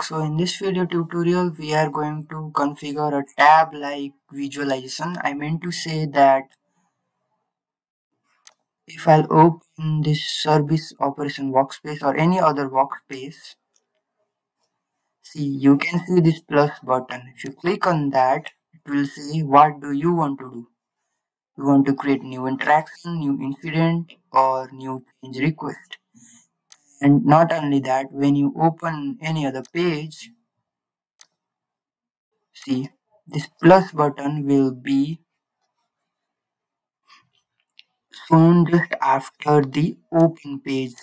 So in this video tutorial we are going to configure a tab like visualization. I mean to say that if I'll open this service operation workspace or any other workspace see you can see this plus button. If you click on that it will say what do you want to do? You want to create new interaction new incident or new change request and not only that when you open any other page see this plus button will be shown just after the open page.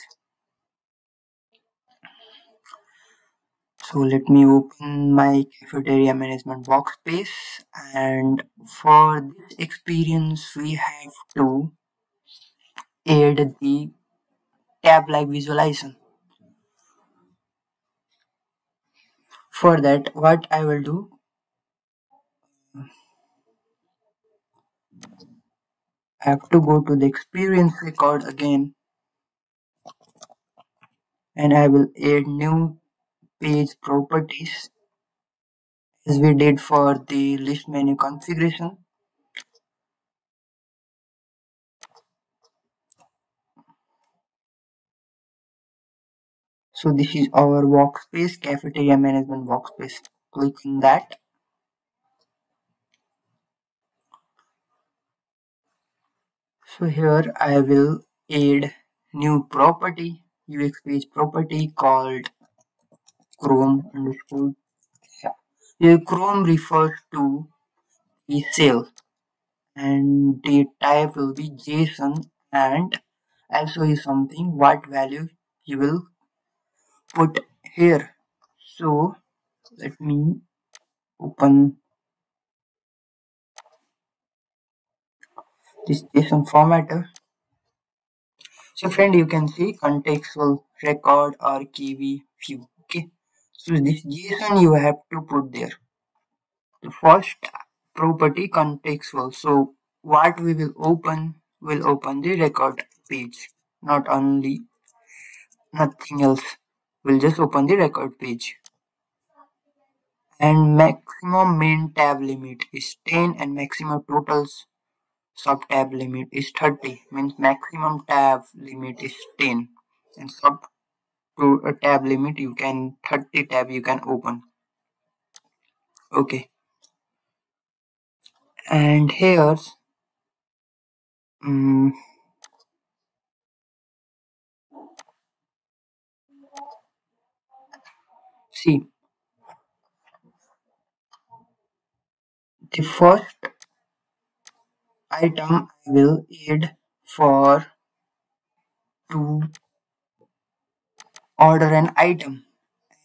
So let me open my cafeteria management workspace and for this experience we have to add the tab like visualization. For that what I will do I have to go to the experience record again. And I will add new page properties as we did for the list menu configuration so this is our workspace cafeteria management workspace click on that so here I will add new property UX page property called Chrome underscore yeah. Chrome refers to the cell and the type will be JSON and I'll show you something what value you will put here so let me open this JSON formatter. So friend, you can see contextual record or KV view. Okay. So this JSON you have to put there. The first property contextual. So what we will open will open the record page. Not only nothing else. We'll just open the record page. And maximum main tab limit is 10 and maximum totals sub tab limit is 30 means maximum tab limit is 10 and sub to a tab limit you can 30 tab you can open. Okay. And here um, see the first item I will add for to order an item.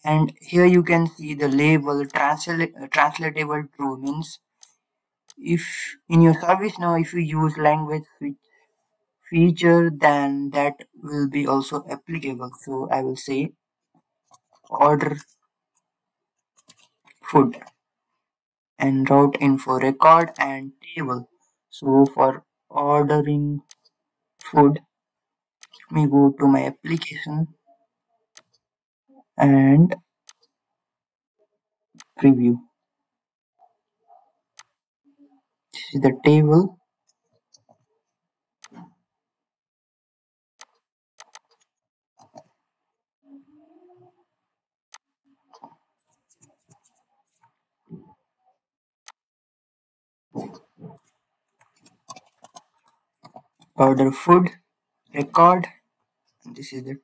And here you can see the label transla translatable true means. If in your ServiceNow if you use language feature then that will be also applicable. So I will say order food and route info record and table. So for ordering food let me go to my application and preview. This is the table order food record. This is it.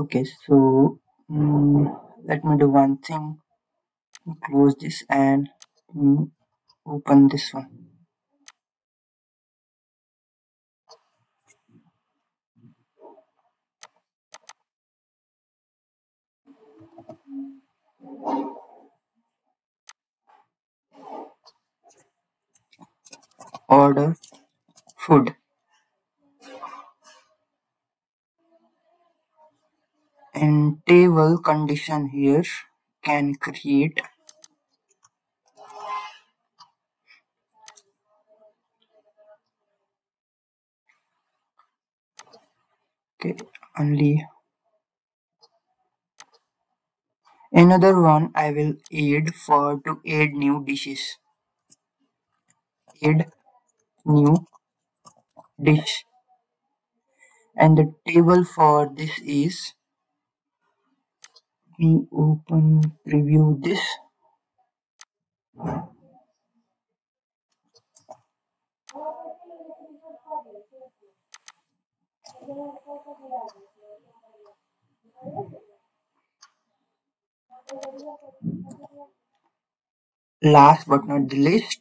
Okay so um, let me do one thing. Close this and open this one. Order food and table condition here can create okay only Another one I will add for to add new dishes. Add new dish. And the table for this is we open preview this last but not the least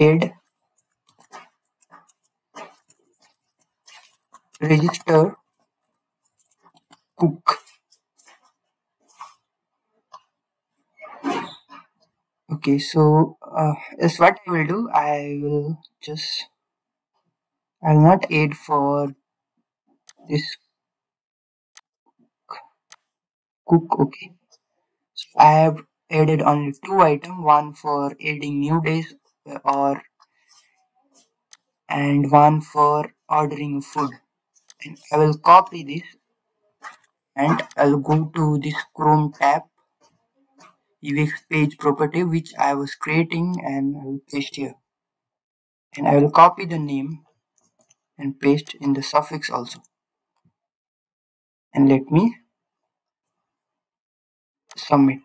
add register cook. Okay so uh, is what I will do I will just I'll not add for this cook okay? So I have added only two items one for adding new days or and one for ordering food. And I will copy this and I'll go to this Chrome tab UX page property which I was creating and I will paste here. And I will copy the name and paste in the suffix also. And let me submit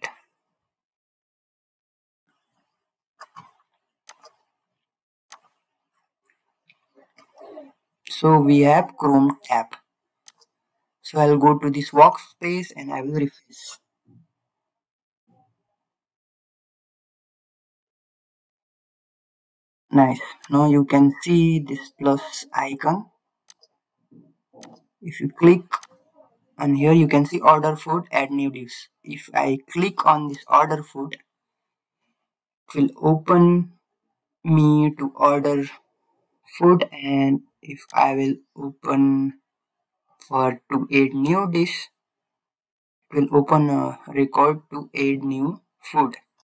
so we have Chrome tab. So I'll go to this workspace and I will refresh. Nice. Now you can see this plus icon. If you click and here you can see order food add new dish. If I click on this order food it will open me to order food and if I will open for to add new dish it will open a record to add new food